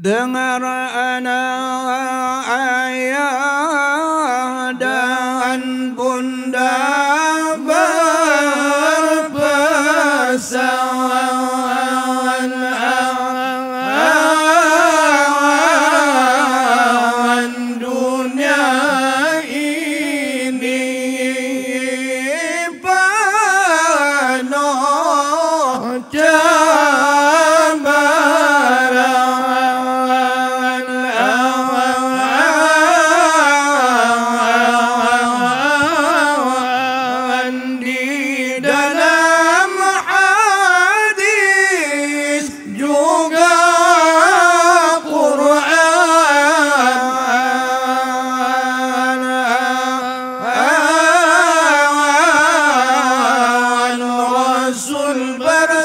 Dengar anak ayah dan bunda berpesan. Awan dunia ini penuh cembaran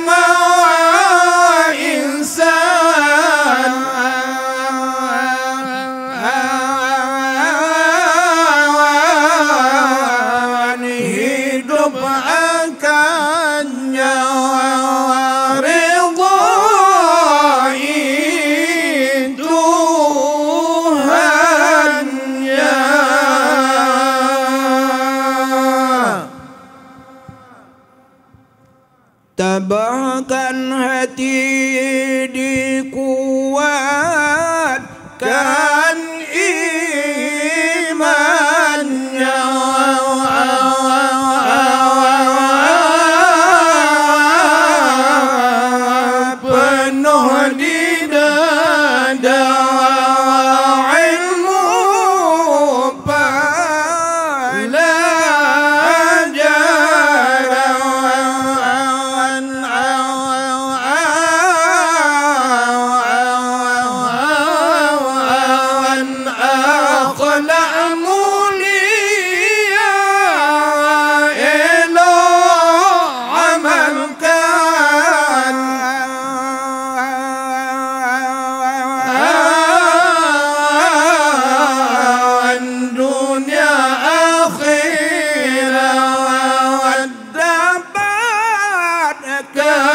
ma Tabahkan hati dikuatkan كان